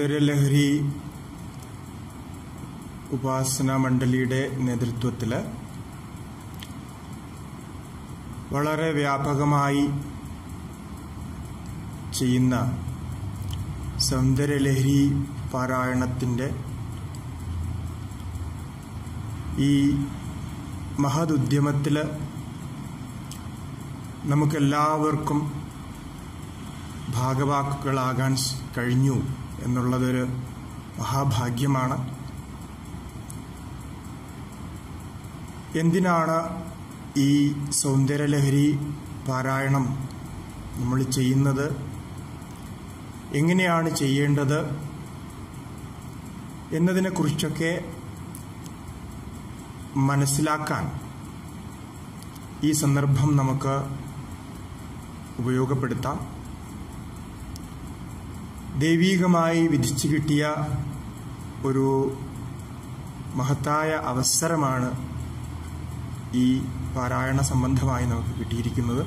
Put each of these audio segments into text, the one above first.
സൗന്ദര്യലഹരി ഉപാസന മണ്ഡലിയുടെ നേതൃത്വത്തിൽ വളരെ വ്യാപകമായി ചെയ്യുന്ന സൗന്ദര്യലഹരി പാരായണത്തിന്റെ ഈ മഹദുദ്യമത്തിൽ നമുക്കെല്ലാവർക്കും ഭാഗവാക്കുകളാകാൻ കഴിഞ്ഞു. എന്നുള്ളതൊരു മഹാഭാഗ്യമാണ്. എന്തിനാണ് ഈ സൗന്ദര്യലഹരി പാരായണം നമ്മൾ ചെയ്യുന്നത്? എങ്ങനെയാണ് ചെയ്യേണ്ടത് എന്നതിനെക്കുറിച്ചൊക്കെ മനസ്സിലാക്കാൻ ഈ സന്ദർഭം നമുക്ക് ഉപയോഗപ്പെടുത്താം. ദൈവീകമായി വിധിച്ചു കിട്ടിയ ഒരു മഹത്തായ അവസരമാണ് ഈ പാരായണ സംബന്ധമായി നമുക്ക് കിട്ടിയിരിക്കുന്നത്.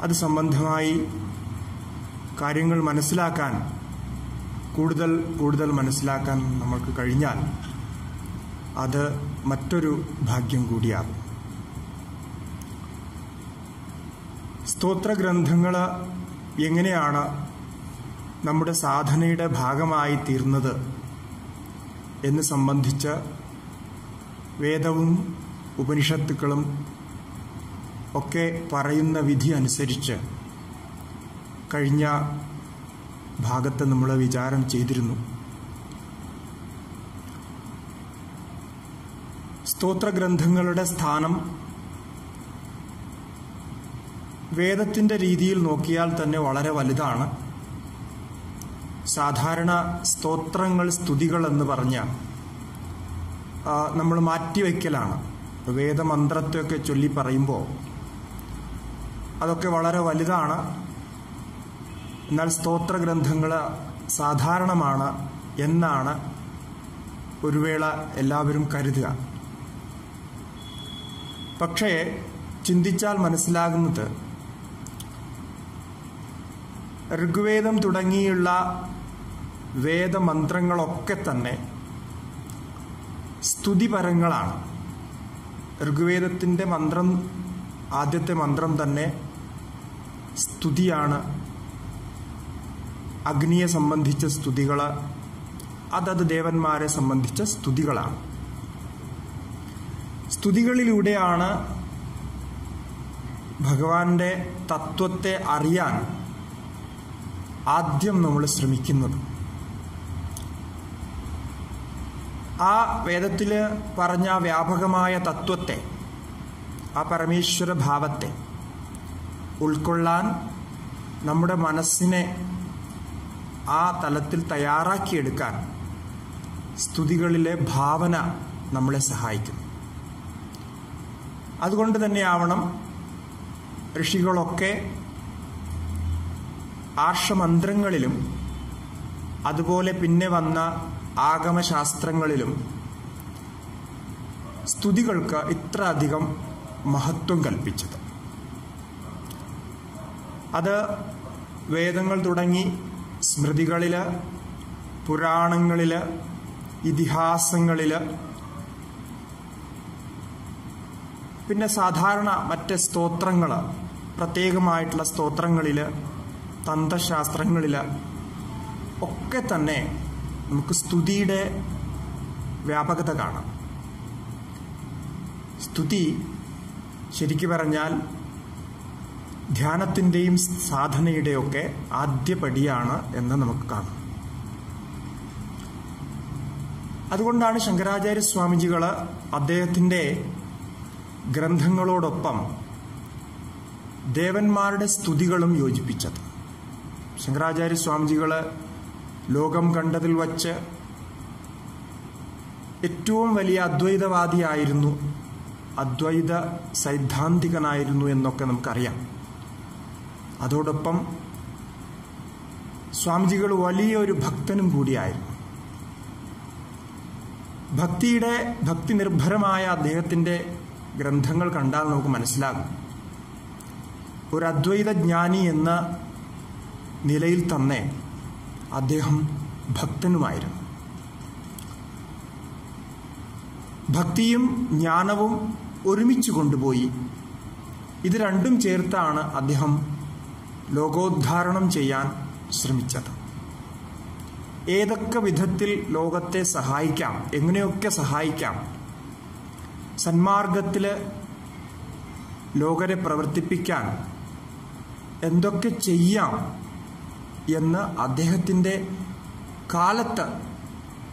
അത് സംബന്ധമായി കാര്യങ്ങൾ മനസ്സിലാക്കാൻ കൂടുതൽ കൂടുതൽ മനസ്സിലാക്കാൻ നമ്മൾക്ക് കഴിഞ്ഞാൽ അത് മറ്റൊരു ഭാഗ്യം കൂടിയാകും. സ്തോത്രഗ്രന്ഥങ്ങൾ എങ്ങനെയാണ് നമ്മുടെ സാധനയുടെ ഭാഗമായി തീർന്നത് എന്ന് സംബന്ധിച്ച് വേദവും ഉപനിഷത്തുക്കളും ഒക്കെ പറയുന്ന വിധി അനുസരിച്ച് കഴിഞ്ഞ ഭാഗത്ത് നമ്മൾ വിചാരം ചെയ്തിരുന്നു. സ്തോത്രഗ്രന്ഥങ്ങളുടെ സ്ഥാനം വേദത്തിന്റെ രീതിയിൽ നോക്കിയാൽ തന്നെ വളരെ വലുതാണ്. സാധാരണ സ്തോത്രങ്ങൾ സ്തുതികൾ എന്ന് പറഞ്ഞ നമ്മൾ മാറ്റിവെക്കലാണ്. വേദമന്ത്രത്തെയൊക്കെ ചൊല്ലി പറയുമ്പോൾ അതൊക്കെ വളരെ വലുതാണ്. എന്നാൽ സ്തോത്ര സ്തോത്രഗ്രന്ഥങ്ങൾ സാധാരണമാണ് എന്നാണ് ഒരു വേള എല്ലാവരും കരുതുക. പക്ഷേ ചിന്തിച്ചാൽ മനസ്സിലാകുന്നത് ഋഗ്വേദം തുടങ്ങിയുള്ള വേദമന്ത്രങ്ങളൊക്കെ തന്നെ സ്തുതിപരങ്ങളാണ്. ഋഗ്വേദത്തിന്റെ മന്ത്രം ആദ്യത്തെ മന്ത്രം തന്നെ സ്തുതിയാണ്. അഗ്നിയെ സംബന്ധിച്ച സ്തുതികൾ അതത് ദേവന്മാരെ സംബന്ധിച്ച സ്തുതികളാണ്. സ്തുതികളിലൂടെയാണ് ഭഗവാന്റെ തത്വത്തെ അറിയാൻ ആദ്യം നമ്മൾ ശ്രമിക്കുന്നത്. ആ വേദത്തിൽ പറഞ്ഞ വ്യാപകമായ തത്വത്തെ ആ പരമേശ്വര ഭാവത്തെ ഉൾക്കൊള്ളാൻ നമ്മുടെ മനസ്സിനെ ആ തലത്തിൽ തയ്യാറാക്കിയെടുക്കാൻ സ്തുതികളിലെ ഭാവന നമ്മളെ സഹായിക്കും അതുകൊണ്ട് തന്നെയാവണം ഋഷികളൊക്കെ ആർഷമന്ത്രങ്ങളിലും അതുപോലെ പിന്നെ വന്ന ആഗമശാസ്ത്രങ്ങളിലും സ്തുതികൾക്ക് ഇത്ര അധികം മഹത്വം കൽപ്പിച്ചത്. അത് വേദങ്ങൾ തുടങ്ങി സ്മൃതികളിൽ പുരാണങ്ങളിൽ ഇതിഹാസങ്ങളിൽ പിന്നെ സാധാരണ മറ്റ് സ്തോത്രങ്ങൾ പ്രത്യേകമായിട്ടുള്ള സ്തോത്രങ്ങളിൽ തന്ത്രശാസ്ത്രങ്ങളിൽ ഒക്കെ തന്നെ നമുക്ക് സ്തുതിയുടെ വ്യാപകത കാണാം. സ്തുതി ശരിക്കു പറഞ്ഞാൽ ധ്യാനത്തിന്റെയും സാധനയുടെയൊക്കെ ആദ്യപടിയാണ് എന്ന് നമുക്ക് കാണാം. അതുകൊണ്ടാണ് ശങ്കരാചാര്യ സ്വാമിജികൾ അദ്ദേഹത്തിന്റെ ഗ്രന്ഥങ്ങളോടൊപ്പം ദേവന്മാരുടെ സ്തുതികളും യോജിപ്പിച്ചത്. ശങ്കരാചാര്യ സ്വാമിജികൾ ലോകം കണ്ടതിൽ വച്ച് ഏറ്റവും വലിയ അദ്വൈതവാദിയായിരുന്നു അദ്വൈത സൈദ്ധാന്തികനായിരുന്നു എന്നൊക്കെ നമുക്കറിയാം. അതോടൊപ്പം സ്വാമിജികൾ വലിയൊരു ഭക്തനും കൂടിയായിരുന്നു. ഭക്തിയുടെ ഭക്തി നിർഭരമായ അദ്ദേഹത്തിന്റെ ഗ്രന്ഥങ്ങൾ കണ്ടാൽ നമുക്ക് മനസ്സിലാകും. ഒരു അദ്വൈത ജ്ഞാനി എന്ന നിലയിൽ തന്നെ അദ്ദേഹം ഭക്തനുമായിരുന്നു. ഭക്തിയും ജ്ഞാനവും ഒരുമിച്ച് കൊണ്ടുപോയി. ഇത് രണ്ടും ചേർത്താണ് അദ്ദേഹം ലോകോദ്ധാരണം ചെയ്യാൻ ശ്രമിച്ചത്. ഏതൊക്കെ വിധത്തിൽ ലോകത്തെ സഹായിക്കാം എങ്ങനെയൊക്കെ സഹായിക്കാം സന്മാർഗത്തിൽ ലോകരെ പ്രവർത്തിപ്പിക്കാൻ എന്തൊക്കെ ചെയ്യാം എന്ന് അദ്ദേഹത്തിന്റെ കാലത്ത്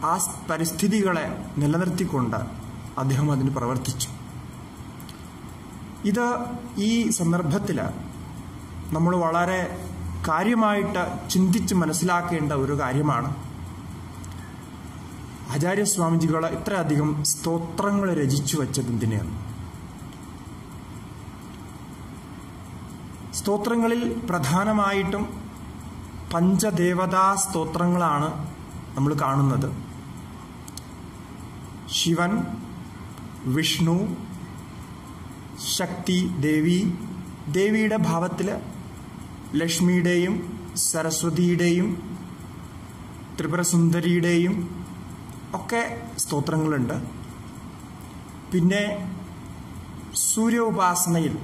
ആ പരിസ്ഥിതികളെ നിലനിർത്തിക്കൊണ്ട് അദ്ദേഹം അതിന് പ്രവർത്തിച്ചു. ഇത് ഈ സന്ദർഭത്തിൽ നമ്മൾ വളരെ കാര്യമായിട്ട് ചിന്തിച്ച് മനസ്സിലാക്കേണ്ട ഒരു കാര്യമാണ്. ആചാര്യസ്വാമിജികൾ ഇത്രയധികം സ്തോത്രങ്ങൾ രചിച്ചു വച്ചത് എന്തിനാണ് സ്തോത്രങ്ങളിൽ പ്രധാനമായിട്ടും പഞ്ചദേവതാ സ്തോത്രങ്ങളാണ് നമ്മൾ കാണുന്നത്. ശിവൻ വിഷ്ണു ശക്തി ദേവി ദേവിയുടെ ഭാവത്തിൽ ലക്ഷ്മിയുടെയും സരസ്വതിയുടെയും ത്രിപുരസുന്ദരിയുടെയും ഒക്കെ സ്തോത്രങ്ങളുണ്ട്. പിന്നെ സൂര്യോപാസനയിൽ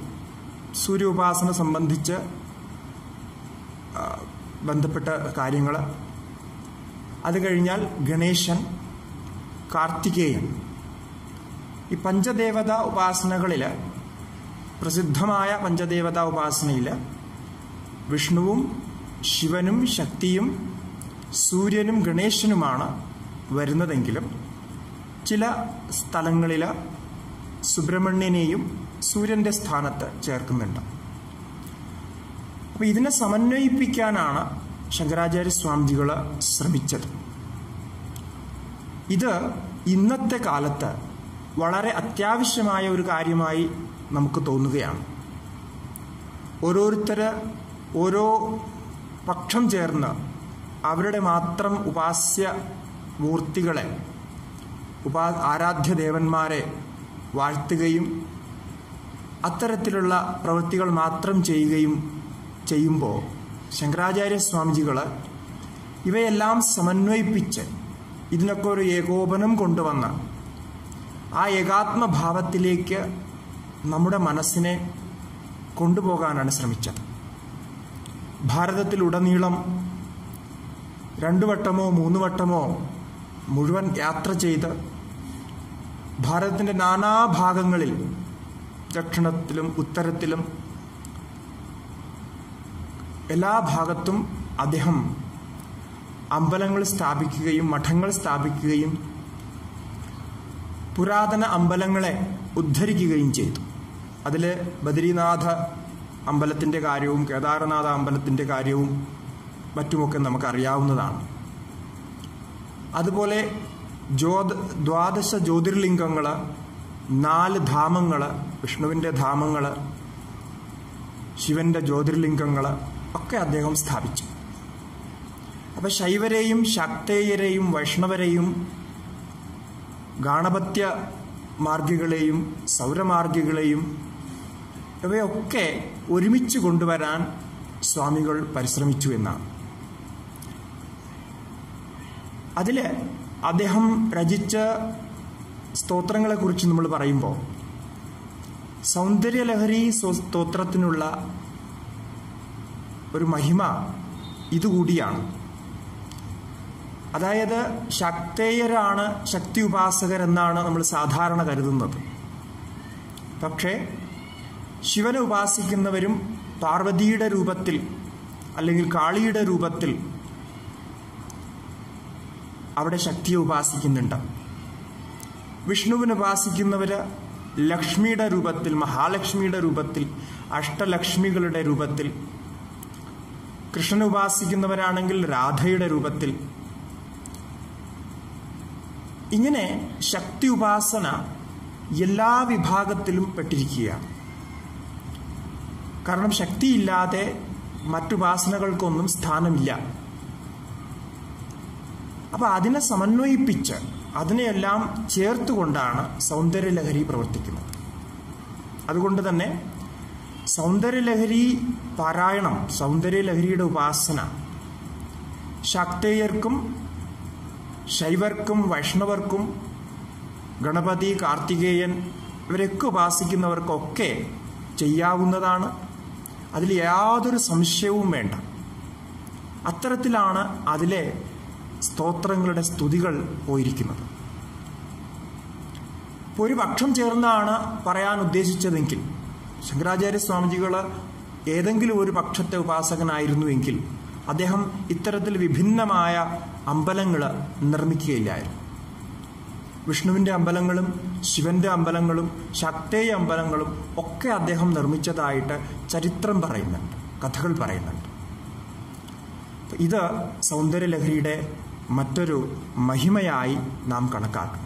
സൂര്യോപാസന സംബന്ധിച്ച് ബന്ധപ്പെട്ട കാര്യങ്ങൾ അത് കഴിഞ്ഞാൽ ഗണേശൻ കാർത്തികേയൻ. ഈ പഞ്ചദേവത ഉപാസനകളിൽ പ്രസിദ്ധമായ പഞ്ചദേവതാ ഉപാസനയിൽ വിഷ്ണുവും ശിവനും ശക്തിയും സൂര്യനും ഗണേശനുമാണ് വരുന്നതെങ്കിലും ചില സ്ഥലങ്ങളിൽ സുബ്രഹ്മണ്യനെയും സൂര്യന്റെ സ്ഥാനത്ത് ചേർക്കുന്നുണ്ട്. അപ്പോൾ ഇതിനെ സമന്വയിപ്പിക്കാനാണ് ശങ്കരാചാര്യ സ്വാമിജികൾ ശ്രമിച്ചത്. ഇത് ഇന്നത്തെ കാലത്ത് വളരെ അത്യാവശ്യമായ ഒരു കാര്യമായി നമുക്ക് തോന്നുകയാണ്. ഓരോരുത്തർ ഓരോ പക്ഷം ചേർന്ന് അവരുടെ മാത്രം ഉപാസ്യ മൂർത്തികളെ ഉപാ ആരാധ്യ ദേവന്മാരെ വാഴ്ത്തുകയും അത്തരത്തിലുള്ള പ്രവൃത്തികൾ മാത്രം ചെയ്യുകയും ചെയ്യുമ്പോൾ ശങ്കരാചാര്യ സ്വാമിജികൾ ഇവയെല്ലാം സമന്വയിപ്പിച്ച് ഇതിനൊക്കെ ഒരു ഏകോപനം കൊണ്ടുവന്ന് ആ ഏകാത്മഭാവത്തിലേക്ക് നമ്മുടെ മനസ്സിനെ കൊണ്ടുപോകാനാണ് ശ്രമിച്ചത്. ഭാരതത്തിലുടനീളം രണ്ടു വട്ടമോ മൂന്ന് വട്ടമോ മുഴുവൻ യാത്ര ചെയ്ത് ഭാരതത്തിന്റെ നാനാഭാഗങ്ങളിൽ ദക്ഷിണത്തിലും ഉത്തരത്തിലും എല്ലാ ഭാഗത്തും അദ്ദേഹം അമ്പലങ്ങൾ സ്ഥാപിക്കുകയും മഠങ്ങൾ സ്ഥാപിക്കുകയും പുരാതന അമ്പലങ്ങളെ ഉദ്ധരിക്കുകയും ചെയ്തു. അതിൽ ബദരീനാഥ അമ്പലത്തിന്റെ കാര്യവും കേദാരനാഥ അമ്പലത്തിന്റെ കാര്യവും മറ്റുമൊക്കെ നമുക്കറിയാവുന്നതാണ്. അതുപോലെ ജ്യോത് ദ്വാദശ ജ്യോതിർലിംഗങ്ങൾ നാല് ധാമങ്ങൾ വിഷ്ണുവിന്റെ ധാമങ്ങൾ ശിവന്റെ ജ്യോതിർലിംഗങ്ങൾ ഒക്കെ അദ്ദേഹം സ്ഥാപിച്ചു. അപ്പം ശൈവരെയും ശക്തേയരെയും വൈഷ്ണവരെയും ഗാണപത്യ മാർഗികളെയും സൗരമാർഗികളെയും ഇവയൊക്കെ ഒരുമിച്ച് കൊണ്ടുവരാൻ സ്വാമികൾ പരിശ്രമിച്ചു എന്നാണ്. അതിൽ അദ്ദേഹം രചിച്ച സ്തോത്രങ്ങളെക്കുറിച്ച് നമ്മൾ പറയുമ്പോൾ സൗന്ദര്യലഹരി സ്തോത്രത്തിനുള്ള ഒരു മഹിമ ഇതുകൂടിയാണ്. അതായത് ശക്തേയരാണ് ശക്തി ഉപാസകരെന്നാണ് നമ്മൾ സാധാരണ കരുതുന്നത്. പക്ഷേ ശിവനെ ഉപാസിക്കുന്നവരും പാർവതിയുടെ രൂപത്തിൽ അല്ലെങ്കിൽ കാളിയുടെ രൂപത്തിൽ അവിടെ ശക്തിയെ ഉപാസിക്കുന്നുണ്ട്. വിഷ്ണുവിനെ ഉപാസിക്കുന്നവർ ലക്ഷ്മിയുടെ രൂപത്തിൽ മഹാലക്ഷ്മിയുടെ രൂപത്തിൽ അഷ്ടലക്ഷ്മികളുടെ രൂപത്തിൽ കൃഷ്ണനെ ഉപാസിക്കുന്നവരാണെങ്കിൽ രാധയുടെ രൂപത്തിൽ. ഇങ്ങനെ ശക്തി ഉപാസന എല്ലാ വിഭാഗത്തിലും പെട്ടിരിക്കുകയാണ്. കാരണം ശക്തിയില്ലാതെ മറ്റുപാസനകൾക്കൊന്നും സ്ഥാനമില്ല. അപ്പൊ അതിനെ സമന്വയിപ്പിച്ച് അതിനെയെല്ലാം ചേർത്തുകൊണ്ടാണ് സൗന്ദര്യലഹരി പ്രവർത്തിക്കുന്നത്. അതുകൊണ്ട് തന്നെ സൗന്ദര്യലഹരി പാരായണം സൗന്ദര്യലഹരിയുടെ ഉപാസന. ശാക്തേയർക്കും ശൈവർക്കും വൈഷ്ണവർക്കും ഗണപതി കാർത്തികേയൻ ഇവരൊക്കെ ഉപാസിക്കുന്നവർക്കൊക്കെ ചെയ്യാവുന്നതാണ്. അതിൽ യാതൊരു സംശയവും വേണ്ട. അത്തരത്തിലാണ് അതിലെ സ്തോത്രങ്ങളുടെ സ്തുതികൾ പോയിരിക്കുന്നത്. ഒരു പക്ഷം ചേർന്നാണ് പറയാൻ ഉദ്ദേശിച്ചതെങ്കിൽ ശങ്കരാചാര്യ സ്വാമിജികൾ ഏതെങ്കിലും ഒരു പക്ഷത്തെ ഉപാസകനായിരുന്നുവെങ്കിൽ അദ്ദേഹം ഇത്തരത്തിൽ വിഭിന്നമായ അമ്പലങ്ങൾ നിർമ്മിക്കുകയില്ലായിരുന്നു. വിഷ്ണുവിന്റെ അമ്പലങ്ങളും ശിവന്റെ അമ്പലങ്ങളും ശക്തേയ അമ്പലങ്ങളും ഒക്കെ അദ്ദേഹം നിർമ്മിച്ചതായിട്ട് ചരിത്രം പറയുന്നുണ്ട് കഥകൾ പറയുന്നുണ്ട്. ഇത് സൗന്ദര്യലഹരിയുടെ മറ്റൊരു മഹിമയായി നാം കണക്കാക്കും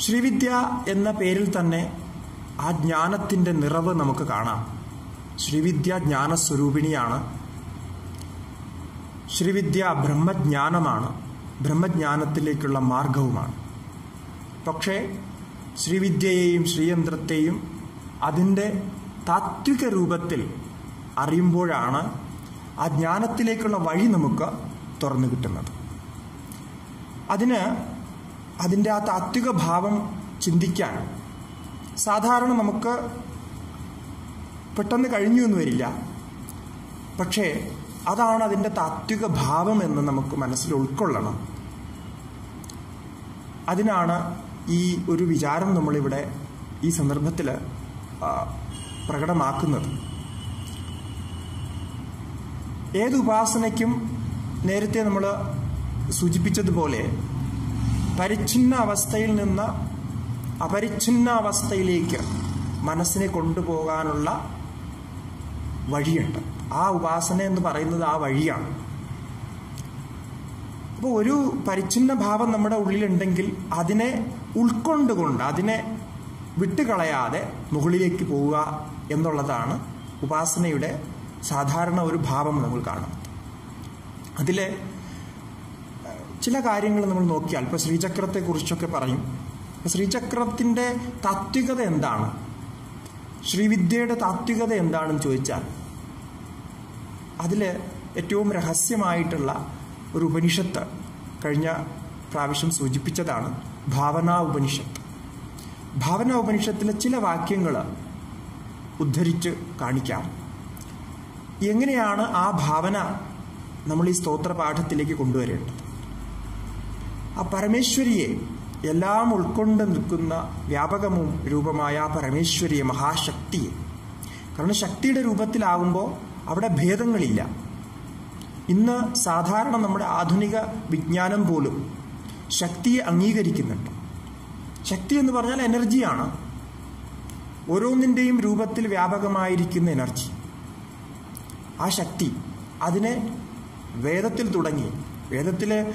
ശ്രീവിദ്യ എന്ന പേരിൽ തന്നെ ആ ജ്ഞാനത്തിന്റെ നിറവ് നമുക്ക് കാണാം. ശ്രീവിദ്യ ജ്ഞാനസ്വരൂപിണിയാണ്. ശ്രീവിദ്യ ബ്രഹ്മജ്ഞാനമാണ്. ബ്രഹ്മജ്ഞാനത്തിലേക്കുള്ള മാർഗവുമാണ്. പക്ഷേ ശ്രീവിദ്യയെയും ശ്രീയന്ത്രത്തെയും അതിന്റെ താത്വിക രൂപത്തിൽ അറിയുമ്പോഴാണ് ആ ജ്ഞാനത്തിലേക്കുള്ള വഴി നമുക്ക് തുറന്നു കിട്ടുന്നത്. അതിന് അതിന്റെ ആ താത്വിക ഭാവം ചിന്തിക്കാൻ. സാധാരണ നമുക്ക് പെട്ടെന്ന് കഴിഞ്ഞു എന്ന് വരില്ല. പക്ഷേ അതാണ് അതിന്റെ താത്വിക ഭാവം എന്ന് നമുക്ക് മനസ്സിൽ ഉൾക്കൊള്ളണം. അതിനാണ് ഈ ഒരു വിചാരം നമ്മളിവിടെ ഈ സന്ദർഭത്തിൽ പ്രകടമാക്കുന്നത്. ഏത് ഉപാസനയ്ക്കും നേരത്തെ നമ്മൾ സൂചിപ്പിച്ചതുപോലെ പരിച്ഛിന്ന അവസ്ഥയിൽ നിന്ന് അപരിച്ഛിന്ന അവസ്ഥയിലേക്ക് മനസ്സിനെ കൊണ്ടുപോകാനുള്ള വഴിയുണ്ട്. ആ ഉപാസന എന്ന് പറയുന്നത് ആ വഴിയാണ്. അപ്പോൾ ഒരു പരിച്ഛിന്ന ഭാവം നമ്മുടെ ഉള്ളിലുണ്ടെങ്കിൽ അതിനെ ഉൾക്കൊണ്ടുകൊണ്ട് അതിനെ വിട്ടുകളയാതെ മുകളിലേക്ക് പോവുക എന്നുള്ളതാണ് ഉപാസനയുടെ സാധാരണ ഒരു ഭാവം നമ്മൾ കാണുന്നത്. അതിലെ ചില കാര്യങ്ങൾ നമ്മൾ നോക്കിയാൽ ഇപ്പോൾ ശ്രീചക്രത്തെ കുറിച്ചൊക്കെ പറയും ശ്രീചക്രത്തിന്റെ താത്വികത എന്താണ്? ശ്രീവിദ്യയുടെ താത്വികത എന്താണെന്ന് ചോദിച്ചാൽ അതിൽ ഏറ്റവും രഹസ്യമായിട്ടുള്ള ഒരു ഉപനിഷത്ത് കഴിഞ്ഞ പ്രാവശ്യം സൂചിപ്പിച്ചതാണ് ഭാവനാ ഉപനിഷത്ത്. ഭാവനാ ഉപനിഷത്തിലെ ചില വാക്യങ്ങൾ ഉദ്ധരിച്ച് കാണിക്കാം. എങ്ങനെയാണ് ആ ഭാവന നമ്മൾ ഈ സ്തോത്ര പാഠത്തിലേക്ക് കൊണ്ടുവരേണ്ടത്? ആ പരമേശ്വരിയെ എല്ലാം ഉൾക്കൊണ്ട് നിൽക്കുന്ന വ്യാപകവും രൂപമായ ആ പരമേശ്വരിയെ മഹാശക്തിയെ. കാരണം ശക്തിയുടെ രൂപത്തിലാകുമ്പോൾ അവിടെ ഭേദങ്ങളില്ല. ഇന്ന് സാധാരണ നമ്മുടെ ആധുനിക വിജ്ഞാനം പോലും ശക്തിയെ അംഗീകരിക്കുന്നുണ്ട്. ശക്തി എന്ന് പറഞ്ഞാൽ എനർജിയാണ്. ഓരോന്നിന്റെയും രൂപത്തിൽ വ്യാപകമായിരിക്കുന്ന എനർജി. ആ ശക്തി അതിനെ വേദത്തിൽ തുടങ്ങി വേദത്തിലെ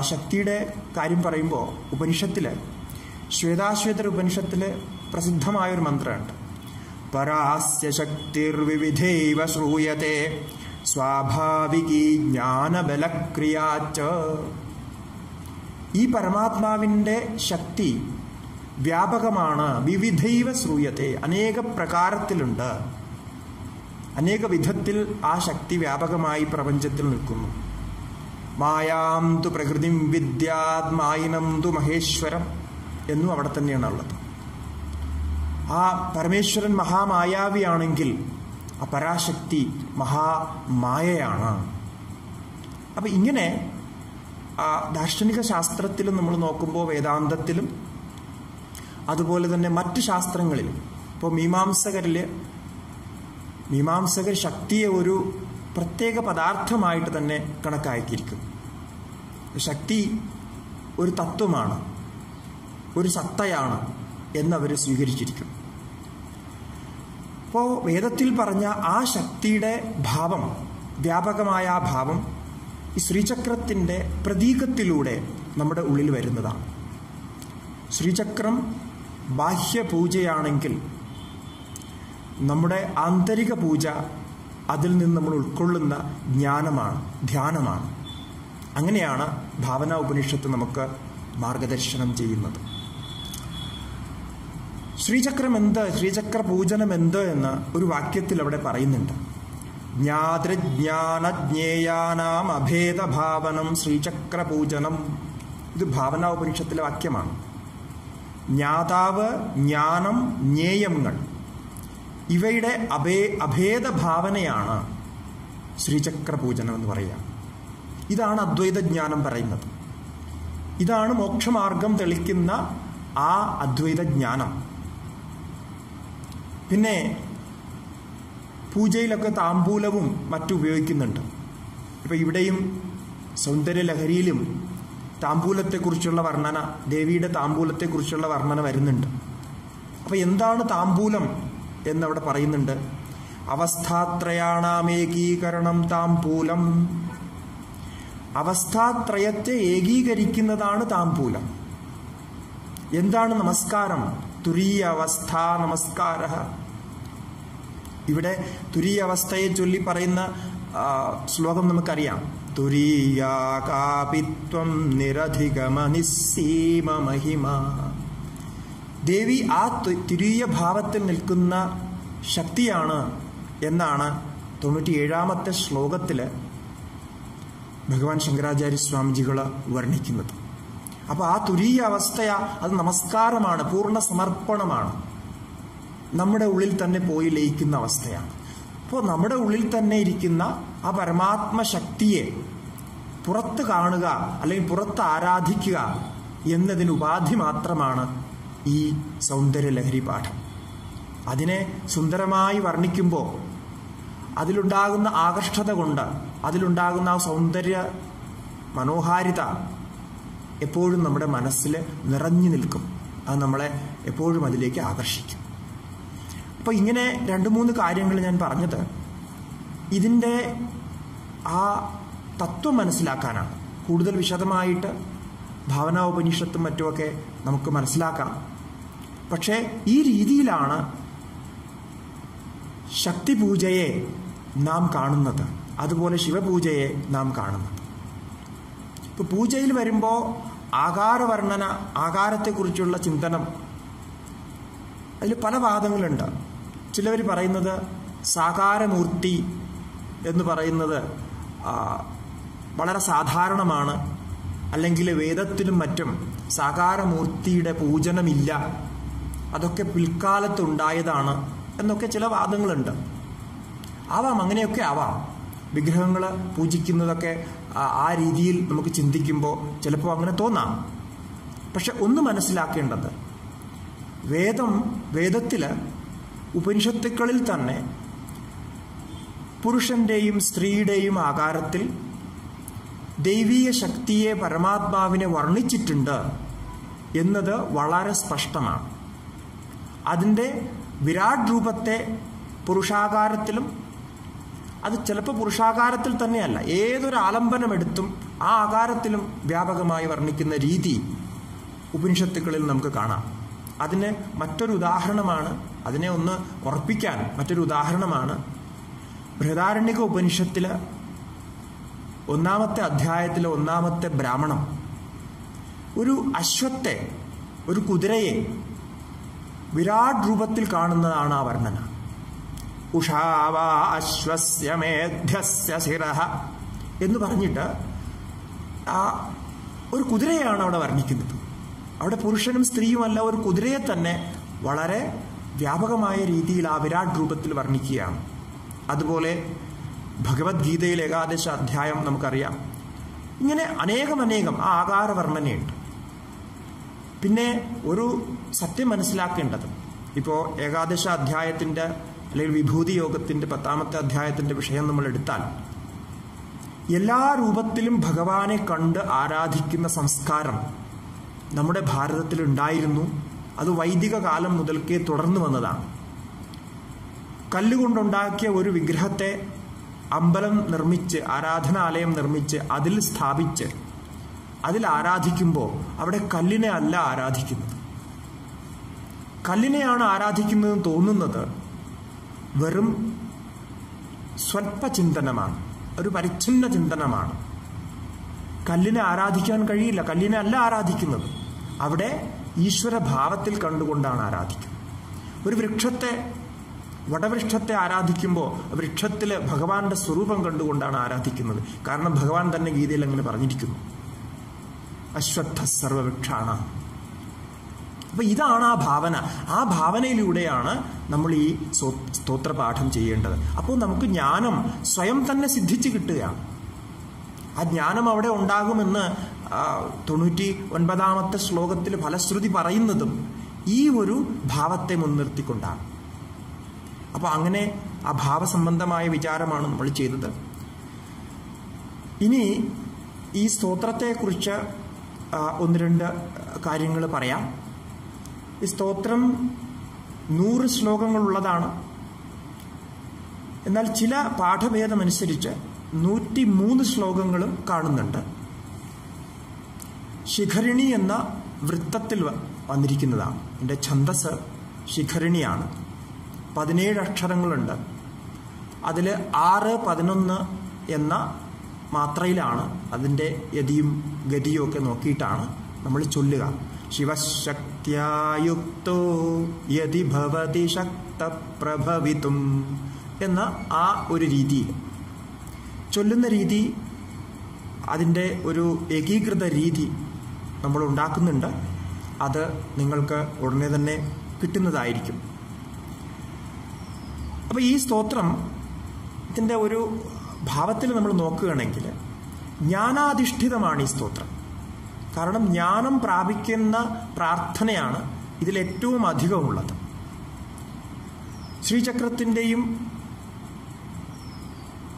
ശക്തിയുടെ കാര്യം പറയുമ്പോൾ ഉപനിഷത്തിൽ ഉപനിഷത്തിൽ പ്രസിദ്ധമായ ഒരു മന്ത്രമുണ്ട്. പരാസ്യ ശക്തിർവിവിധൈവ ശ്രൂയത്തെ സ്വാഭാവികീ ജ്ഞാനബലക്രിയാച്ച. ഈ പരമാത്മാവിന്റെ ശക്തി വ്യാപകമാണ് വിവിധൈവ ശ്രൂയത്തെ. അനേക പ്രകാരത്തിലുണ്ട്. അനേക വിധത്തിൽ ആ ശക്തി വ്യാപകമായി പ്രപഞ്ചത്തിൽ നിൽക്കുന്നു. മായാം തു പ്രകൃതിം വിദ്യാത്മായിനം തു മഹേശ്വരം എന്നും അവിടെ തന്നെയാണ് ഉള്ളത്. ആ പരമേശ്വരൻ മഹാമായാവിയാണെങ്കിൽ ആ പരാശക്തി മഹാമായയാണ്. അപ്പൊ ഇങ്ങനെ ആ ദാർശനിക ശാസ്ത്രത്തിലും നമ്മൾ നോക്കുമ്പോൾ വേദാന്തത്തിലും അതുപോലെ തന്നെ മറ്റ് ശാസ്ത്രങ്ങളിലും. ഇപ്പോൾ മീമാംസകരിൽ മീമാംസകർ ശക്തിയെ ഒരു പ്രത്യേക പദാർത്ഥമായിട്ട് തന്നെ കണക്കാക്കിയിരിക്കും. ശക്തി ഒരു തത്വമാണ് ഒരു സത്തയാണ് എന്നവർ സ്വീകരിച്ചിരിക്കും. അപ്പോൾ വേദത്തിൽ പറഞ്ഞ ആ ശക്തിയുടെ ഭാവം വ്യാപകമായ ആ ഭാവം ഈ ശ്രീചക്രത്തിന്റെ പ്രതീകത്തിലൂടെ നമ്മുടെ ഉള്ളിൽ വരുന്നതാണ്. ശ്രീചക്രം ബാഹ്യ പൂജയാണെങ്കിൽ നമ്മുടെ ആന്തരിക പൂജ അതിൽ നിന്ന് നമ്മൾ ഉൾക്കൊള്ളുന്ന ജ്ഞാനമാണ് ധ്യാനമാണ്. അങ്ങനെയാണ് ഭാവന ഉപനിഷത്ത് നമുക്ക് മാർഗദർശനം ചെയ്യുന്നത്. ശ്രീചക്രം എന്ത് ശ്രീചക്ര പൂജനം എന്ത് എന്ന് ഒരു വാക്യത്തിൽ അവിടെ പറയുന്നുണ്ട്. ജ്ഞാതൃജ്ഞാനജ്ഞേയാനാം അഭേദഭാവനം ശ്രീചക്ര പൂജനം. ഇത് ഭാവനാ ഉപനിഷത്തിലെ വാക്യമാണ്. ജ്ഞാതാവ് ജ്ഞാനം ജ്ഞേയങ്ങൾ. ഇവയുടെ അഭേ അഭേദ ഭാവനയാണ് ശ്രീചക്രപൂജനം എന്ന് പറയുക. ഇതാണ് അദ്വൈത ജ്ഞാനം പറയുന്നത്. ഇതാണ് മോക്ഷമാർഗം തെളിക്കുന്ന ആ അദ്വൈത ജ്ഞാനം പിന്നെ പൂജയിലൊക്കെ താമ്പൂലവും മറ്റും ഉപയോഗിക്കുന്നുണ്ട്. ഇപ്പം ഇവിടെയും സൗന്ദര്യലഹരിയിലും താമ്പൂലത്തെക്കുറിച്ചുള്ള വർണന ദേവിയുടെ താമ്പൂലത്തെക്കുറിച്ചുള്ള വർണന വരുന്നുണ്ട്. അപ്പം എന്താണ് താമ്പൂലം? എന്നവിടെ പറയുന്നുണ്ട്. അവസ്ഥാത്രയാണാമേകീകരണം താംപൂലം അവസ്ഥാത്രയത്തെ ഏകീകരിക്കുന്നതാണ് താംപൂലം എന്താണ് നമസ്കാരം? തുരീയ അവസ്ഥ നമസ്കാര. ഇവിടെ തുരീയ അവസ്ഥയെ ചൊല്ലി പറയുന്ന ശ്ലോകം നമുക്കറിയാം. തുരീയാകാപിത്വം കാപിത്വം നിസ്സീമ മഹിമ. ദേവി ആ തിരിയ ഭാവത്തിൽ നിൽക്കുന്ന ശക്തിയാണ് എന്നാണ് തൊണ്ണൂറ്റിയേഴാമത്തെ ശ്ലോകത്തിൽ ഭഗവാൻ ശങ്കരാചാര്യ സ്വാമിജികൾ വർണിക്കുന്നത്. അപ്പോൾ ആ തുരീയ അവസ്ഥയ അത് നമസ്കാരമാണ് പൂർണ സമർപ്പണമാണ്. നമ്മുടെ ഉള്ളിൽ തന്നെ പോയി ലയിക്കുന്ന അവസ്ഥയാണ്. അപ്പോൾ നമ്മുടെ ഉള്ളിൽ തന്നെ ഇരിക്കുന്ന ആ പരമാത്മ ശക്തിയെ പുറത്ത് കാണുക അല്ലെങ്കിൽ പുറത്ത് ആരാധിക്കുക എന്നതിന് ഉപാധി മാത്രമാണ് ഈ സൗന്ദര്യലഹരി പാഠം. അതിനെ സുന്ദരമായി വർണിക്കുമ്പോൾ അതിലുണ്ടാകുന്ന ആകർഷത കൊണ്ട് അതിലുണ്ടാകുന്ന ആ സൗന്ദര്യ മനോഹാരിത എപ്പോഴും നമ്മുടെ മനസ്സിൽ നിറഞ്ഞു നിൽക്കും. അത് നമ്മളെ എപ്പോഴും അതിലേക്ക് ആകർഷിക്കും. അപ്പോൾ ഇങ്ങനെ രണ്ട് മൂന്ന് കാര്യങ്ങൾ ഞാൻ പറഞ്ഞത് ഇതിന്റെ ആ തത്വം മനസ്സിലാക്കാനാണ്. കൂടുതൽ വിശദമായിട്ട് ഭാവനാ ഉപനിഷത്തും മറ്റുമൊക്കെ നമുക്ക് മനസ്സിലാക്കാം. പക്ഷേ ഈ രീതിയിലാണ് ശക്തിപൂജയെ നാം കാണുന്നത്. അതുപോലെ ശിവപൂജയെ നാം കാണുന്നത്. ഇപ്പോൾ പൂജയിൽ വരുമ്പോൾ ആകാരവർണന ആകാരത്തെക്കുറിച്ചുള്ള ചിന്തനം. അതിൽ പല വാദങ്ങളുണ്ട്. ചിലവർ പറയുന്നത് സാകാരമൂർത്തി എന്ന് പറയുന്നത് വളരെ സാധാരണമാണ്. അല്ലെങ്കിൽ വേദത്തിലും മറ്റും സാകാരമൂർത്തിയുടെ പൂജനമില്ല. അതൊക്കെ പിൽക്കാലത്തുണ്ടായതാണ് എന്നൊക്കെ ചില വാദങ്ങളുണ്ട്. ആവാം അങ്ങനെയൊക്കെ ആവാം. വിഗ്രഹങ്ങൾ പൂജിക്കുന്നതൊക്കെ ആ രീതിയിൽ നമുക്ക് ചിന്തിക്കുമ്പോൾ ചിലപ്പോൾ അങ്ങനെ തോന്നാം. പക്ഷെ ഒന്ന് മനസ്സിലാക്കേണ്ടത് വേദം വേദത്തിൽ ഉപനിഷത്തുക്കളിൽ തന്നെ പുരുഷന്റെയും സ്ത്രീയുടെയും ആകാരത്തിൽ ദൈവീയ ശക്തിയെ പരമാത്മാവിനെ വർണിച്ചിട്ടുണ്ട് എന്നത് വളരെ സ്പഷ്ടമാണ്. അതിന്റെ വിരാട് രൂപത്തെ പുരുഷാകാരത്തിലും അത് ചിലപ്പോൾ പുരുഷാകാരത്തിൽ തന്നെയല്ല ഏതൊരു ആലംബനമെടുത്തും ആ ആകാരത്തിലും വ്യാപകമായി വർണിക്കുന്ന രീതി ഉപനിഷത്തുക്കളിൽ നമുക്ക് കാണാം. അതിന് മറ്റൊരു ഉദാഹരണമാണ് അതിനെ ഒന്ന് ഉറപ്പിക്കാൻ മറ്റൊരു ഉദാഹരണമാണ് ബൃഹദാരണ്യക ഉപനിഷത്തിലെ ഒന്നാമത്തെ അധ്യായത്തിലെ ഒന്നാമത്തെ ബ്രാഹ്മണം. ഒരു അശ്വത്തെ ഒരു കുതിരയെ വിരാട് രൂപത്തിൽ കാണുന്നതാണ് ആ വർണന. ഉഷാവാ അശ്വസ്യമേധ്യസ്യ ശിരഹ എന്ന് പറഞ്ഞിട്ട് ആ ഒരു കുതിരയാണ് അവിടെ വർണിക്കുന്നത്. അവിടെ പുരുഷനും സ്ത്രീയുമല്ല ഒരു കുതിരയെ തന്നെ വളരെ വ്യാപകമായ രീതിയിൽ ആ വിരാട് രൂപത്തിൽ വർണിക്കുകയാണ്. അതുപോലെ ഭഗവത്ഗീതയിൽ ഏകാദശ അധ്യായം നമുക്കറിയാം. ഇങ്ങനെ അനേകം അനേകം ആ ആകാര വർണനയുണ്ട് പിന്നെ ഒരു സത്യം മനസ്സിലാക്കേണ്ടത്. ഇപ്പോൾ ഏകാദശ അധ്യായത്തിന്റെ അല്ലെങ്കിൽ വിഭൂതി യോഗത്തിന്റെ പത്താമത്തെ അധ്യായത്തിന്റെ വിഷയം നമ്മൾ എടുത്താൽ എല്ലാ രൂപത്തിലും ഭഗവാനെ കണ്ട് ആരാധിക്കുന്ന സംസ്കാരം നമ്മുടെ ഭാരതത്തിൽ ഉണ്ടായിരുന്നു. അത് വൈദിക കാലം മുതൽക്കേ തുടർന്നു വന്നതാണ്. കല്ലുകൊണ്ടുണ്ടാക്കിയ ഒരു വിഗ്രഹത്തെ അമ്പലം നിർമ്മിച്ച് ആരാധനാലയം നിർമ്മിച്ച് അതിൽ സ്ഥാപിച്ച് അതിൽ ആരാധിക്കുമ്പോൾ അവിടെ കല്ലിനെ അല്ല ആരാധിക്കുന്നത്. കല്ലിനെയാണ് ആരാധിക്കുന്നതെന്ന് തോന്നുന്നത് വെറും സ്വൽപ്പ ചിന്തനമാണ് ഒരു പരിച്ഛിന്ന ചിന്തനമാണ്. കല്ലിനെ ആരാധിക്കാൻ കഴിയില്ല കല്ലിനെ അല്ല ആരാധിക്കുന്നത്. അവിടെ ഈശ്വര ഭാവത്തിൽ കണ്ടുകൊണ്ടാണ് ആരാധിക്കുന്നത്. ഒരു വൃക്ഷത്തെ വടവൃക്ഷത്തെ ആരാധിക്കുമ്പോൾ വൃക്ഷത്തിലെ ഭഗവാന്റെ സ്വരൂപം കണ്ടുകൊണ്ടാണ് ആരാധിക്കുന്നത്. കാരണം ഭഗവാൻ തന്നെ ഗീതയിൽ അങ്ങനെ പറഞ്ഞിരിക്കുന്നു. അശ്വത്ഥ സർവവൃക്ഷാണ് അപ്പൊ ഇതാണ് ആ ഭാവന. ആ ഭാവനയിലൂടെയാണ് നമ്മൾ ഈ സ്തോത്രപാഠം ചെയ്യേണ്ടത്. അപ്പോൾ നമുക്ക് ജ്ഞാനം സ്വയം തന്നെ സിദ്ധിച്ചു കിട്ടുകയാണ്. ആ ജ്ഞാനം അവിടെ ഉണ്ടാകുമെന്ന് തൊണ്ണൂറ്റി ഒൻപതാമത്തെ ശ്ലോകത്തിൽ ഫലശ്രുതി പറയുന്നതും ഈ ഒരു ഭാവത്തെ മുൻനിർത്തിക്കൊണ്ടാണ്. അപ്പോൾ അങ്ങനെ ആ ഭാവസംബന്ധമായ വിചാരമാണ് നമ്മൾ ചെയ്തത്. ഇനി ഈ സ്തോത്രത്തെക്കുറിച്ച് ഒന്ന് രണ്ട് കാര്യങ്ങൾ പറയാം. ഈ സ്തോത്രം നൂറ് ശ്ലോകങ്ങളുള്ളതാണ്. എന്നാൽ ചില പാഠഭേദമനുസരിച്ച് നൂറ്റി മൂന്ന് ശ്ലോകങ്ങളും കാണുന്നുണ്ട്. ശിഖരിണി എന്ന വൃത്തത്തിൽ വന്നിരിക്കുന്നതാണ്. എന്റെ ഛന്ദസ് ശിഖരിണിയാണ്. പതിനേഴ് അക്ഷരങ്ങളുണ്ട്. അതിൽ ആറ് പതിനൊന്ന് എന്ന മാത്രയിലാണ് അതിന്റെ യതിയും ഗതിയും ഒക്കെ നോക്കിയിട്ടാണ് നമ്മൾ ചൊല്ലുക. ശിവശക്തിയായുക്തോ യതി ഭവതി ശക്തപ്രഭവിതും എന്ന ആ ഒരു രീതി. ചൊല്ലുന്ന രീതി അതിന്റെ ഒരു ഏകീകൃത രീതി നമ്മൾ ഉണ്ടാക്കുന്നുണ്ട്. അത് നിങ്ങൾക്ക് ഉടനെ തന്നെ കിട്ടുന്നതായിരിക്കും. അപ്പോൾ ഈ സ്തോത്രം ഇതിന്റെ ഒരു ഭാവത്തിൽ നമ്മൾ നോക്കുകയാണെങ്കിൽ ജ്ഞാനാധിഷ്ഠിതമാണ് ഈ സ്തോത്രം. കാരണം ജ്ഞാനം പ്രാപിക്കുന്ന പ്രാർത്ഥനയാണ് ഇതിൽ ഏറ്റവും അധികമുള്ളത്. ശ്രീചക്രത്തിന്റെയും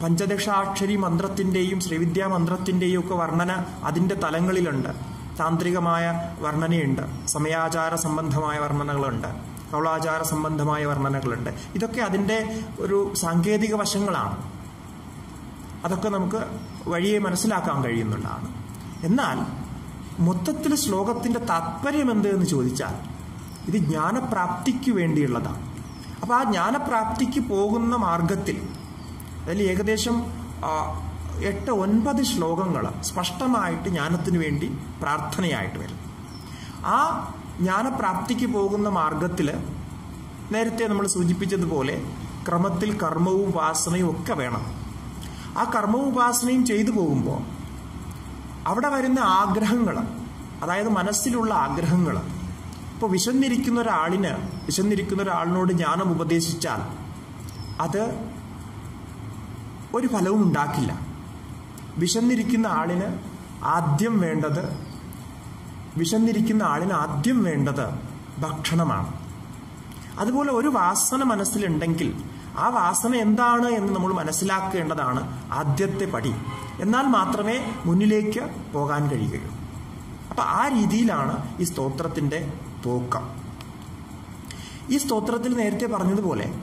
പഞ്ചദക്ഷാക്ഷരി മന്ത്രത്തിന്റെയും ശ്രീവിദ്യാ മന്ത്രത്തിന്റെയും ഒക്കെ വർണന അതിന്റെ തലങ്ങളിലുണ്ട്. താന്ത്രികമായ വർണനയുണ്ട്. സമയാചാര സംബന്ധമായ വർണനകളുണ്ട്. കൗളാചാര സംബന്ധമായ വർണനകളുണ്ട്. ഇതൊക്കെ അതിന്റെ ഒരു സാങ്കേതിക വശങ്ങളാണ്. അതൊക്കെ നമുക്ക് വഴിയെ മനസ്സിലാക്കാൻ കഴിയുന്നുള്ളതാണ് എന്നാൽ മൊത്തത്തിൽ ശ്ലോകത്തിന്റെ താത്പര്യം എന്ത് എന്ന് ചോദിച്ചാൽ ഇത് ജ്ഞാനപ്രാപ്തിക്ക് വേണ്ടിയുള്ളതാണ്. അപ്പോൾ ആ ജ്ഞാനപ്രാപ്തിക്ക് പോകുന്ന മാർഗത്തിൽ അതിൽ ഏകദേശം എട്ട് ഒൻപത് ശ്ലോകങ്ങൾ സ്പഷ്ടമായിട്ട് ജ്ഞാനത്തിന് വേണ്ടി പ്രാർത്ഥനയായിട്ട് വരും. ആ ജ്ഞാനപ്രാപ്തിക്ക് പോകുന്ന മാർഗത്തിൽ നേരത്തെ നമ്മൾ സൂചിപ്പിച്ചതുപോലെ ക്രമത്തിൽ കർമ്മവും വാസനയും ഒക്കെ വേണം. ആ കർമ്മവും ഉപാസനയും ചെയ്തു പോകുമ്പോൾ അവിടെ വരുന്ന ആഗ്രഹങ്ങൾ അതായത് മനസ്സിലുള്ള ആഗ്രഹങ്ങൾ ഇപ്പോൾ വിശന്നിരിക്കുന്ന ഒരാളിന് വിശന്നിരിക്കുന്ന ഒരാളിനോട് ജ്ഞാനം ഉപദേശിച്ചാൽ അത് ഒരു ഫലവും ഉണ്ടാക്കില്ല. വിശന്നിരിക്കുന്ന ആളിന് ആദ്യം വേണ്ടത് വിശന്നിരിക്കുന്ന ആളിന് ആദ്യം വേണ്ടത് ഭക്ഷണമാണ്. അതുപോലെ ഒരു വാസന മനസ്സിലുണ്ടെങ്കിൽ ആ വാസന എന്താണ് എന്ന് നമ്മൾ മനസ്സിലാക്കേണ്ടതാണ് ആദ്യത്തെ പടി. എന്നാൽ മാത്രമേ മുന്നിലേക്ക് പോകാൻ കഴിയുകയുള്ളൂ. അപ്പൊ ആ രീതിയിലാണ് ഈ സ്തോത്രത്തിന്റെ പോക്കം ഈ സ്തോത്രത്തിൽ നേരത്തെ പറഞ്ഞതുപോലെ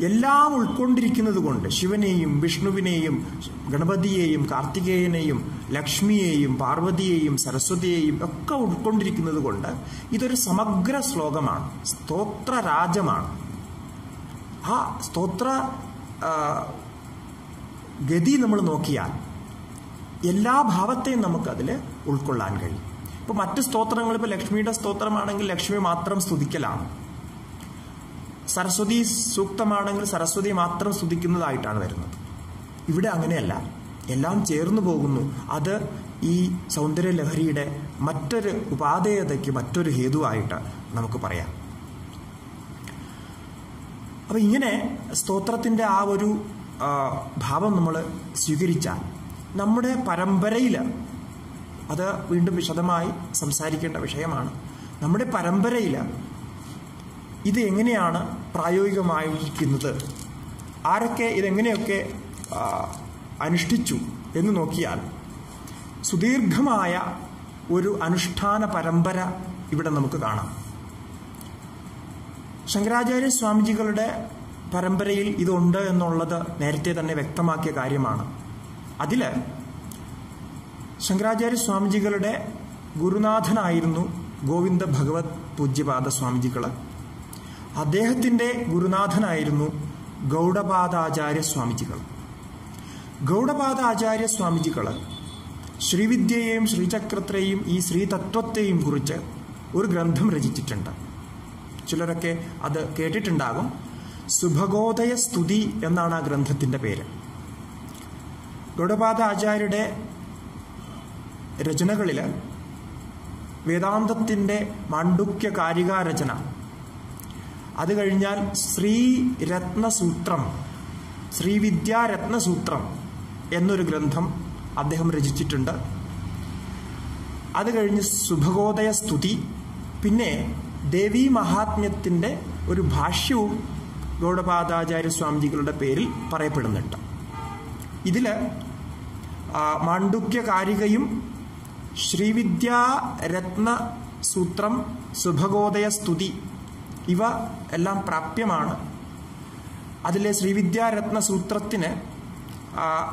എല്ലാം ഉൾക്കൊണ്ടിരിക്കുന്നത് കൊണ്ട് ശിവനെയും വിഷ്ണുവിനെയും ഗണപതിയെയും കാർത്തികേയനെയും ലക്ഷ്മിയെയും പാർവതിയെയും സരസ്വതിയെയും ഒക്കെ ഉൾക്കൊണ്ടിരിക്കുന്നത് കൊണ്ട് ഇതൊരു സമഗ്ര ശ്ലോകമാണ് സ്തോത്രരാജമാണ് ആ സ്തോത്ര ഗതി നമ്മൾ നോക്കിയാൽ എല്ലാ ഭാവത്തെയും നമുക്കതിൽ ഉൾക്കൊള്ളാൻ കഴിയും. ഇപ്പോൾ മറ്റ് സ്തോത്രങ്ങൾ ഇപ്പോൾ ലക്ഷ്മിയുടെ സ്തോത്രമാണെങ്കിൽ ലക്ഷ്മി മാത്രം സ്തുതിക്കലാണ്. സരസ്വതി സൂക്തമാണെങ്കിൽ സരസ്വതി മാത്രം സ്തുതിക്കുന്നതായിട്ടാണ് വരുന്നത്. ഇവിടെ അങ്ങനെയല്ല. എല്ലാം ചേർന്നു പോകുന്നു. അത് ഈ സൗന്ദര്യലഹരിയുടെ മറ്റൊരു ഉപാധേയതയ്ക്ക് മറ്റൊരു ഹേതുവായിട്ട് നമുക്ക് പറയാം. അപ്പൊ ഇങ്ങനെ സ്തോത്രത്തിന്റെ ആ ഒരു ഭാവം നമ്മൾ സ്വീകരിച്ചാൽ നമ്മുടെ പരമ്പരയിൽ അത് വീണ്ടും വിശദമായി സംസാരിക്കേണ്ട വിഷയമാണ്. നമ്മുടെ പരമ്പരയിൽ ഇത് എങ്ങനെയാണ് പ്രായോഗികമായിരിക്കുന്നത്? ആരൊക്കെ ഇതെങ്ങനെയൊക്കെ അനുഷ്ഠിച്ചു എന്ന് നോക്കിയാൽ സുദീർഘമായ ഒരു അനുഷ്ഠാന പരമ്പര ഇവിടെ നമുക്ക് കാണാം. ശങ്കരാചാര്യ സ്വാമിജികളുടെ പരമ്പരയിൽ ഇതുണ്ട് എന്നുള്ളത് നേരത്തെ തന്നെ വ്യക്തമാക്കിയ കാര്യമാണ്. അതിൽ ശങ്കരാചാര്യ സ്വാമിജികളുടെ ഗുരുനാഥനായിരുന്നു ഗോവിന്ദ ഭഗവത് പൂജ്യപാദ സ്വാമിജികൾ അദ്ദേഹത്തിന്റെ ഗുരുനാഥനായിരുന്നു ഗൗഡപാദാചാര്യ സ്വാമിജികൾ ഗൗഡപാദാചാര്യ സ്വാമിജികൾ ശ്രീവിദ്യയെയും ശ്രീചക്രത്തെയും ഈ ശ്രീതത്വത്തെയും കുറിച്ച് ഒരു ഗ്രന്ഥം രചിച്ചിട്ടുണ്ട്. ചിലരൊക്കെ അത് കേട്ടിട്ടുണ്ടാകും. സുഭഗോദയ സ്തുതി എന്നാണ് ആ ഗ്രന്ഥത്തിന്റെ പേര്. ഗൗഡപാദ ആചാര്യരുടെ രചനകളിൽ വേദാന്തത്തിന്റെ മാണ്ഡുക്യ കാരികാരചന അത് കഴിഞ്ഞാൽ ശ്രീ ശ്രീരത്നസൂത്രം ശ്രീവിദ്യാരത്നസൂത്രം എന്നൊരു ഗ്രന്ഥം അദ്ദേഹം രചിച്ചിട്ടുണ്ട്. അത് കഴിഞ്ഞ് സുഭഗോദയ സ്തുതി പിന്നെ ദേവീ മഹാത്മ്യത്തിന്റെ ഒരു ഭാഷ്യവും ഗൗഡപാദാചാര്യ സ്വാമിജികളുടെ പേരിൽ പറയപ്പെടുന്നുണ്ട്. ഇതിൽ മാണ്ഡുക്യ കാരികയും ശ്രീവിദ്യാരത്ന സൂത്രം സുഭഗോദയ സ്തുതി ഇവ എല്ലാം പ്രാപ്യമാണ്. അതിലെ ശ്രീവിദ്യാരത്ന സൂത്രത്തിന്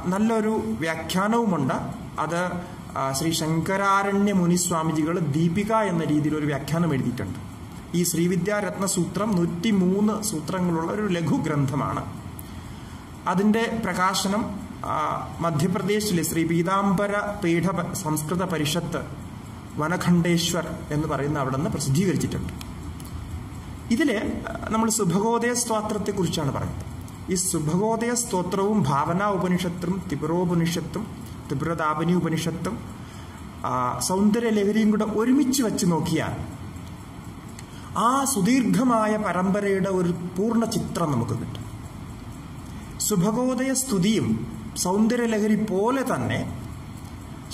നല്ലൊരു വ്യാഖ്യാനവുമുണ്ട്. അത് ശ്രീ ശങ്കരാരണ്യ മുനിസ്വാമിജികൾ ദീപിക എന്ന രീതിയിൽ ഒരു വ്യാഖ്യാനം എഴുതിയിട്ടുണ്ട്. ഈ ശ്രീവിദ്യാരത്ന സൂത്രം നൂറ്റി മൂന്ന് സൂത്രങ്ങളുള്ള ഒരു ലഘു ഗ്രന്ഥമാണ് അതിന്റെ പ്രകാശനം മധ്യപ്രദേശിലെ ശ്രീ പീതാംബര പീഠ സംസ്കൃത പരിഷത്ത് വനഖണ്ഡേശ്വർ എന്ന് പറയുന്ന അവിടെ നിന്ന് പ്രസിദ്ധീകരിച്ചിട്ടുണ്ട്. ഇതിൽ നമ്മൾ സുഭഗോദയ സ്തോത്രത്തെക്കുറിച്ചാണ് പറയുന്നത്. ഈ സുഭഗോദയ സ്തോത്രവും ഭാവന ഉപനിഷത്തും ത്രിപുരോപനിഷത്തും ത്രിപുരതാപനി ഉപനിഷത്തും സൗന്ദര്യലഹരിയും കൂടെ ഒരുമിച്ച് വെച്ച് നോക്കിയാൽ ആ സുദീർഘമായ പരമ്പരയുടെ ഒരു പൂർണ ചിത്രം നമുക്ക് കിട്ടും. സുഭഗോദയ സ്തുതിയും സൗന്ദര്യലഹരി പോലെ തന്നെ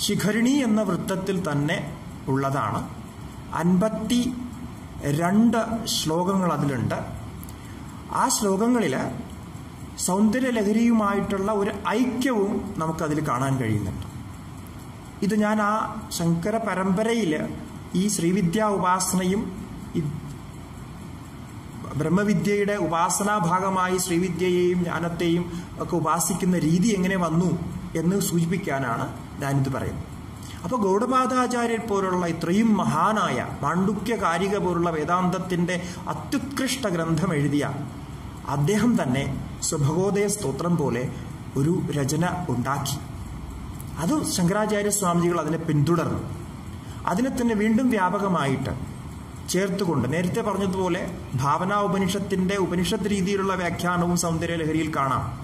ശിഖരിണി എന്ന വൃത്തത്തിൽ തന്നെ ഉള്ളതാണ് അൻപത്തി രണ്ട് ശ്ലോകങ്ങൾ അതിലുണ്ട്. ആ ശ്ലോകങ്ങളിൽ സൗന്ദര്യലഹരിയുമായിട്ടുള്ള ഒരു ഐക്യവും നമുക്കതിൽ കാണാൻ കഴിയുന്നുണ്ട്. ഇത് ഞാൻ ആ ശങ്കര പരമ്പരയിൽ ഈ ശ്രീവിദ്യാ ഉപാസനയും ബ്രഹ്മവിദ്യയുടെ ഉപാസനാ ഭാഗമായി ശ്രീവിദ്യയെയും ജ്ഞാനത്തെയും ഒക്കെ ഉപാസിക്കുന്ന രീതി എങ്ങനെ വന്നു എന്ന് സൂചിപ്പിക്കാനാണ് ഞാനിത് പറയുന്നത്. അപ്പോൾ ഗൗഡപാദാചാര്യർ പോലുള്ള ഇത്രയും മഹാനായ മാണ്ഡുക്യ കാരിക പോലുള്ള വേദാന്തത്തിന്റെ അത്യുത്കൃഷ്ട ഗ്രന്ഥം എഴുതിയ അദ്ദേഹം തന്നെ സ്വഭഗോദയ സ്തോത്രം പോലെ ഒരു രചന ഉണ്ടാക്കി. അത് ശങ്കരാചാര്യ സ്വാമിജികൾ അതിനെ പിന്തുടർന്നു. അതിനെ തന്നെ വീണ്ടും വ്യാപകമായിട്ട് ചേർത്തുകൊണ്ട് നേരത്തെ പറഞ്ഞതുപോലെ ഭാവനാ ഉപനിഷത്തിന്റെ ഉപനിഷത്ത് രീതിയിലുള്ള വ്യാഖ്യാനവും സൗന്ദര്യലഹരിയിൽ കാണാം.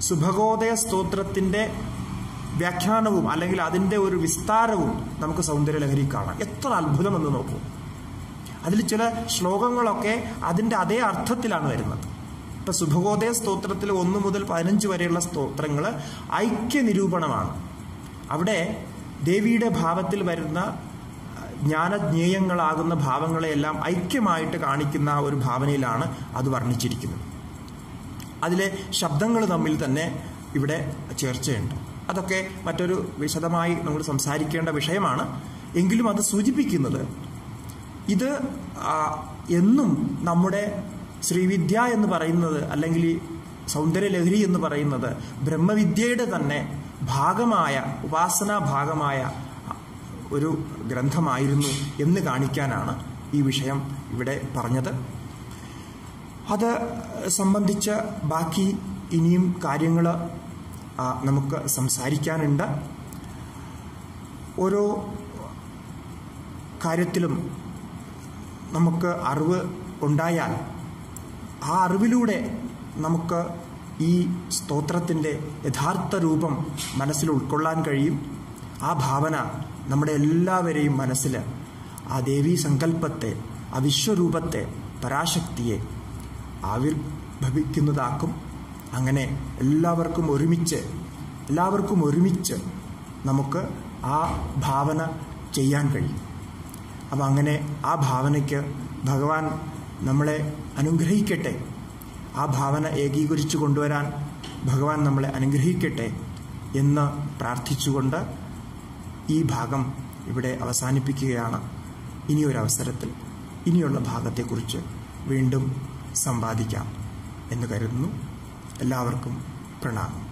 സുഭഗോദയ സ്തോത്രത്തിന്റെ വ്യാഖ്യാനവും അല്ലെങ്കിൽ അതിന്റെ ഒരു വിസ്താരവും നമുക്ക് സൗന്ദര്യലഹരി കാണാം. എത്ര അത്ഭുതമെന്ന് നോക്കൂ. അതിൽ ചില ശ്ലോകങ്ങളൊക്കെ അതിന്റെ അതേ അർത്ഥത്തിലാണ് വരുന്നത്. ഇപ്പൊ സുഭഗോദയ സ്തോത്രത്തിൽ ഒന്ന് മുതൽ പതിനഞ്ച് വരെയുള്ള സ്തോത്രങ്ങൾ ഐക്യനിരൂപണമാണ്. അവിടെ ദേവിയുടെ ഭാവത്തിൽ വരുന്ന ജ്ഞാനജ്ഞേയങ്ങളാകുന്ന ഭാവങ്ങളെയെല്ലാം ഐക്യമായിട്ട് കാണിക്കുന്ന ഒരു ഭാവനയിലാണ് അത് വർണിച്ചിരിക്കുന്നത്. അതിലെ ശബ്ദങ്ങൾ തമ്മിൽ തന്നെ ഇവിടെ ചേർച്ചയുണ്ട്. അതൊക്കെ മറ്റൊരു വിശദമായി നമ്മൾ സംസാരിക്കേണ്ട വിഷയമാണ്. എങ്കിലും അത് സൂചിപ്പിക്കുന്നത് ഇത് എന്നും നമ്മുടെ ശ്രീവിദ്യ എന്ന് പറയുന്നത് അല്ലെങ്കിൽ സൗന്ദര്യലഹരി എന്ന് പറയുന്നത് ബ്രഹ്മവിദ്യയുടെ തന്നെ ഭാഗമായ ഉപാസനാ ഭാഗമായ ഒരു ഗ്രന്ഥമായിരുന്നു എന്ന് കാണിക്കാനാണ് ഈ വിഷയം ഇവിടെ പറഞ്ഞത്. അത് സംബന്ധിച്ച് ബാക്കി ഇനിയും കാര്യങ്ങൾ നമുക്ക് സംസാരിക്കാനുണ്ട് ഓരോ കാര്യത്തിലും നമുക്ക് അറിവ് ഉണ്ടായാൽ ആ അറിവിലൂടെ നമുക്ക് ഈ സ്തോത്രത്തിന്റെ യഥാർത്ഥ രൂപം മനസ്സിൽ ഉൾക്കൊള്ളാൻ കഴിയും. ആ ഭാവന നമ്മുടെ എല്ലാവരെയും മനസ്സിൽ ആ ദേവീ സങ്കല്പത്തെ ആ വിശ്വരൂപത്തെ പരാശക്തിയെ ആവിർഭവിക്കുന്നതാക്കും. അങ്ങനെ എല്ലാവർക്കും ഒരുമിച്ച് എല്ലാവർക്കും ഒരുമിച്ച് നമുക്ക് ആ ഭാവന ചെയ്യാൻ കഴിയും. അപ്പം അങ്ങനെ ആ ഭാവനയ്ക്ക് ഭഗവാൻ നമ്മളെ അനുഗ്രഹിക്കട്ടെ. ആ ഭാവന ഏകീകരിച്ചു കൊണ്ടുവരാൻ ഭഗവാൻ നമ്മളെ അനുഗ്രഹിക്കട്ടെ എന്ന് പ്രാർത്ഥിച്ചുകൊണ്ട് ഈ ഭാഗം ഇവിടെ അവസാനിപ്പിക്കുകയാണ് ഇനിയൊരവസരത്തിൽ. ഇനിയുള്ള ഭാഗത്തെക്കുറിച്ച് വീണ്ടും സമ്പാദിക്കാം എന്ന് കരുതുന്നു. എല്ലാവർക്കും പ്രണാമം.